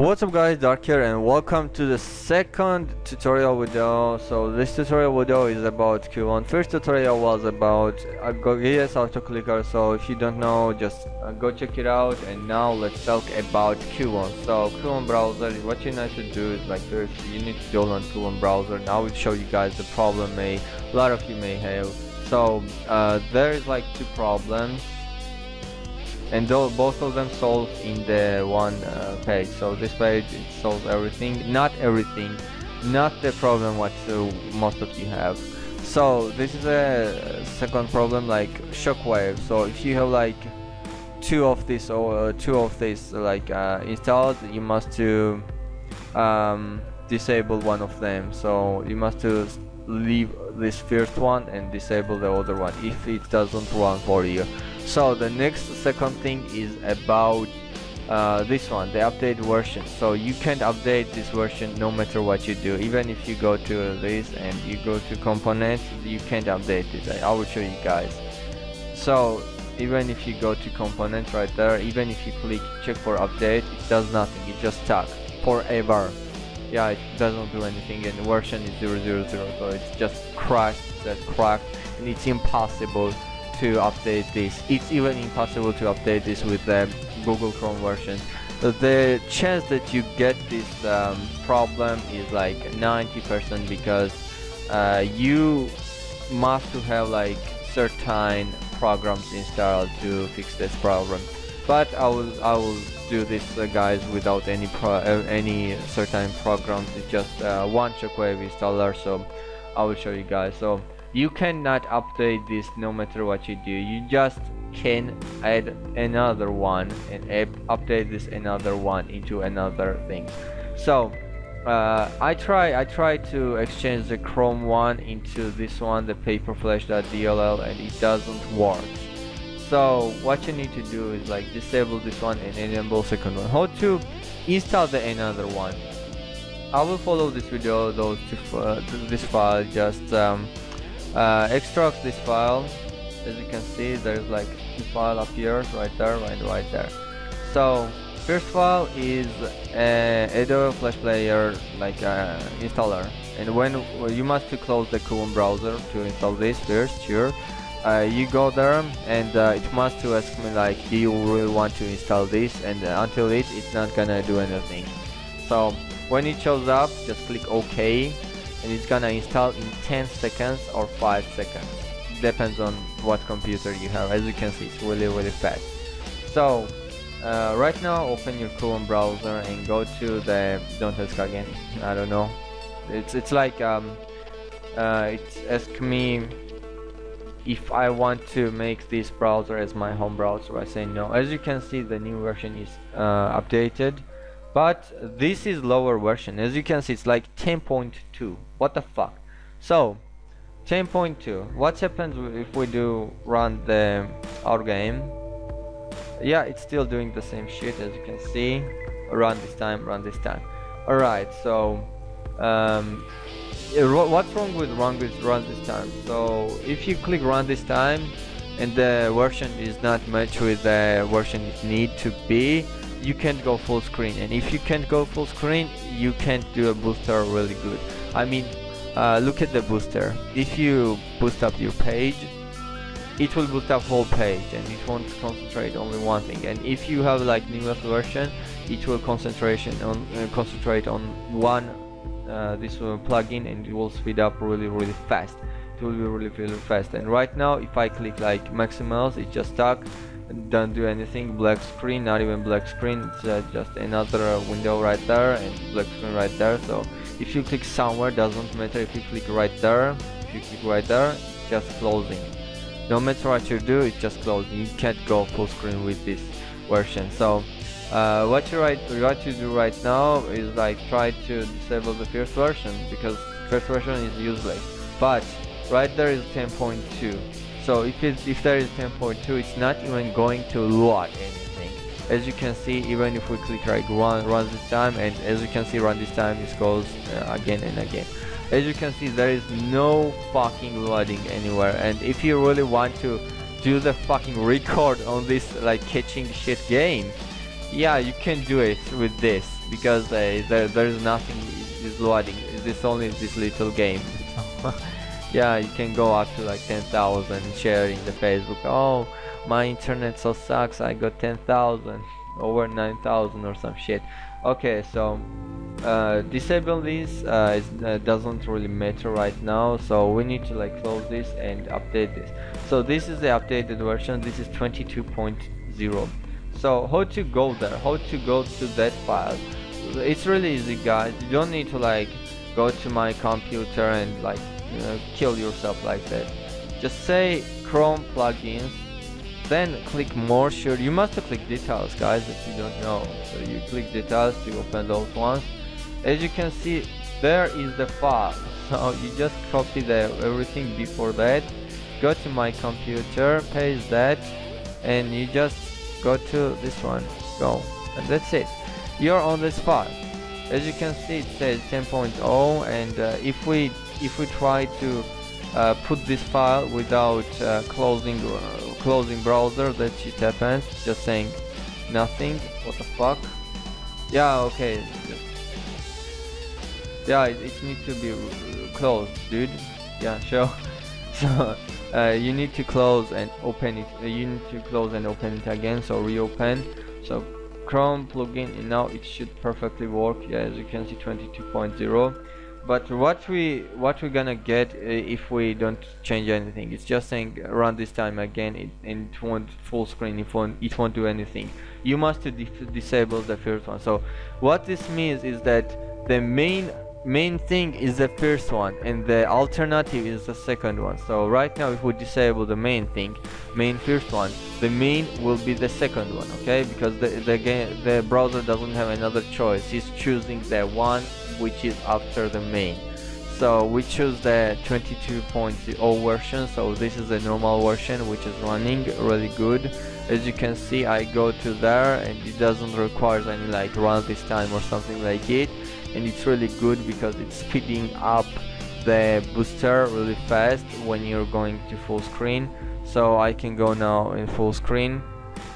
What's up guys, Dark here and welcome to the second tutorial video. So this tutorial video is about Coowon. First tutorial was about a GoGS autoclicker, so if you don't know, just uh, go check it out. And now let's talk about Coowon. So Coowon browser, what you need to do is like first you need to download Coowon browser. Now I will show you guys the problem may a lot of you may have. So uh, there is like two problems and both of them solved in the one uh, page. So this page it solves everything. Not everything. Not the problem what uh, most of you have. So this is a second problem like shockwave. So if you have like two of this or uh, two of this like uh, installed you must to um, disable one of them. So you must to leave this first one and disable the other one if it doesn't run for you so the next second thing is about uh, this one the update version. So you can't update this version no matter what you do. Even if you go to this and you go to components you can't update it I will show you guys. So even if you go to component right there even if you click check for update it does nothing. It just stuck forever. Yeah it doesn't do anything and the version is 000 so it's just crashed that's cracked and it's impossible to update this. It's even impossible to update this with the Google Chrome version. The chance that you get this um, problem is like 90% because uh, you must to have like certain programs installed to fix this problem. But I will I will do this uh, guys without any pro uh, any certain programs. It's just uh, one Shockwave installer. So I will show you guys. So you cannot update this no matter what you do. You just can add another one and update this another one into another thing. So uh, I try I try to exchange the Chrome one into this one the paperflash.dll and it doesn't work. So what you need to do is like disable this one and enable second one. How to install the another one? I will follow this video those two uh, this file just um, uh, extract this file. As you can see there's like two file appears right there right right there. So first file is uh, Adobe Flash Player like uh, installer. And when you must to close the Chrome browser to install this first sure. Uh, you go there and uh, it must to ask me like do you really want to install this? And uh, until it it's not gonna do anything. So when it shows up just click OK and it's gonna install in 10 seconds or 5 seconds. Depends on what computer you have. As you can see it's really really fast. So uh, right now open your Chrome browser and go to the don't ask again. I don't know. It's it's like um, uh, it's ask me if I want to make this browser as my home browser. I say no. As you can see the new version is uh, updated but this is lower version. As you can see it's like 10.2 what the fuck? So 10.2 what happens if we do run the our game? Yeah it's still doing the same shit as you can see. Run this time run this time. Alright so um, what's wrong with run with run this time? So if you click run this time and the version is not matched with the version it need to be you can't go full screen and if you can't go full screen you can't do a booster really good. I mean uh, look at the booster. If you boost up your page it will boost up whole page and it won't concentrate only one thing. And if you have like newest version it will concentration on uh, concentrate on one uh, this plugin and it will speed up really really fast. It will be really really fast. And right now if I click like maximals it's just stuck don't do anything. Black screen not even black screen. It's uh, just another window right there and black screen right there. So if you click somewhere doesn't matter if you click right there if you click right there it's just closing. No matter what you do it's just closing. You can't go full screen with this version. So uh, what you right what you do right now is like try to disable the first version because first version is useless. But right there is 10.2 so if, it, if there is 10.2 it's not even going to load anything. As you can see even if we click like run run this time and as you can see run this time it goes uh, again and again. As you can see there is no fucking loading anywhere and if you really want to do the fucking record on this like catching shit game yeah you can do it with this because uh, there, there is nothing is loading. It's only this little game yeah you can go up to like 10,000 sharing the Facebook. Oh my internet so sucks I got 10,000 over 9,000 or some shit. Okay so uh, disable this uh, uh, doesn't really matter right now so we need to like close this and update this. So this is the updated version this is 22.0 so how to go there? How to go to that file? It's really easy guys. You don't need to like go to my computer and like kill yourself like that. Just say chrome plugins then click more. Sure you must click details guys if you don't know. So you click details to open those ones. As you can see there is the file. So you just copy the everything before that. Go to my computer paste that and you just go to this one. Go. And that's it. You're on this file. As you can see it says 10.0 and uh, if we if we try to uh, put this file without uh, closing uh, closing browser that shit happens just saying nothing what the fuck? Yeah okay. Yeah it, it needs to be closed dude. Yeah sure. So uh, you need to close and open it uh, you need to close and open it again so reopen. So chrome plugin and now it should perfectly work. Yeah as you can see 22.0 but what we what we're gonna get uh, if we don't change anything it's just saying run this time again it, and it won't full screen it won't it won't do anything. You must disable the first one. So what this means is that the main main thing is the first one and the alternative is the second one. So right now if we disable the main thing main first one the main will be the second one okay? Because the the game the browser doesn't have another choice. He's choosing the one which is after the main. So we choose the 22.0 version. So this is the normal version which is running really good. As you can see I go to there and it doesn't require any like run this time or something like it. And it's really good because it's speeding up the booster really fast when you're going to full screen. So I can go now in full screen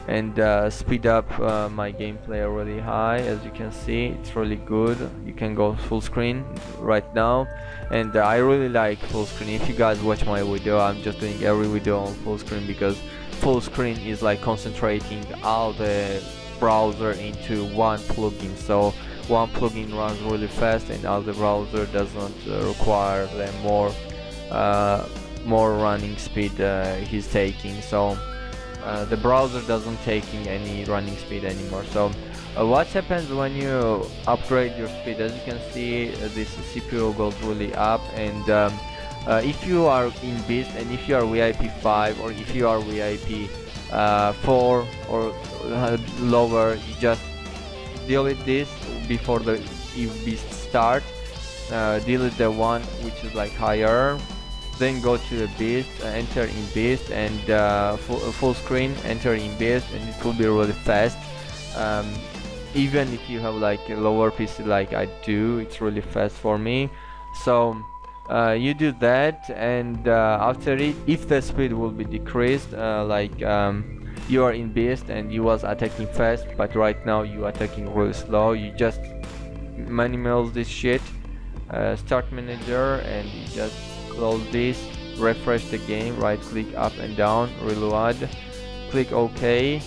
and uh, speed up uh, my gameplay really high. As you can see it's really good. You can go full screen right now. And uh, I really like full screen. If you guys watch my video I'm just doing every video on full screen because full screen is like concentrating all the browser into one plugin. So one plugin runs really fast and other browser doesn't uh, require the more uh, more running speed uh, he's taking. So uh, the browser doesn't taking any running speed anymore. So uh, what happens when you upgrade your speed? As you can see uh, this CPU goes really up and um, if you are in beast and if you are VIP 5 or if you are VIP 4 or lower you just delete this before the beast start uh, delete the one which is like higher then go to the beast uh, enter in beast and uh, full, uh, full screen enter in beast and it will be really fast. Um, even if you have like a lower PC like I do it's really fast for me. So uh, you do that and uh, after it if the speed will be decreased like um, you are in beast and you was attacking fast but right now you are attacking really slow you just minimize this shit uh, start manager and you just close this refresh the game right click up and down reload click ok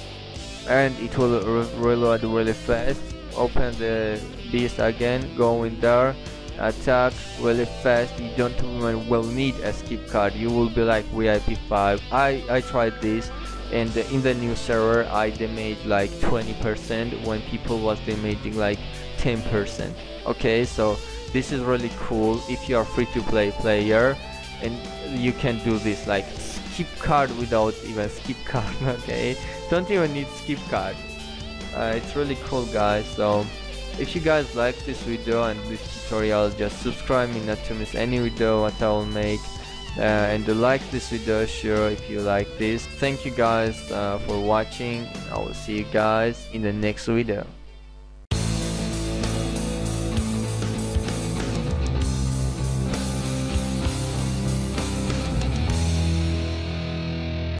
and it will re reload really fast. Open the beast again go in there attack really fast. You don't even will need a skip card. You will be like VIP 5 I, I tried this and in the new server I damaged like 20% when people was damaging like 10% okay so this is really cool if you are free to play player and you can do this like skip card without even skip card okay? Don't even need skip card. Uh, it's really cool guys so if you guys like this video and this tutorial just subscribe me not to miss any video what I will make. Uh, and like this video sure if you like this. Thank you guys uh, for watching I will see you guys in the next video